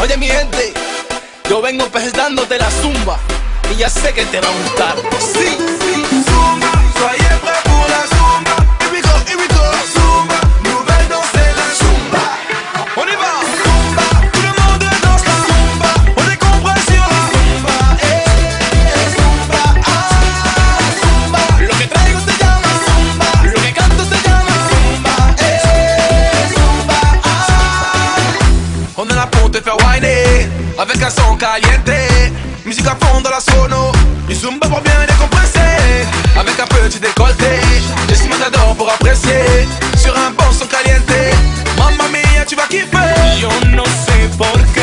Oye mi gente, yo vengo presentándote la zumba y ya sé que te va a gustar. Sí, sí. te faire whiner Avec un son caliente. Musique à fond dans la sono Du zumba pour bien décompresser Avec un petit décolleté Je suis matador pour apprécier. Sur un bon son caliente Mamma mia tu vas kiffer. Yo no sé por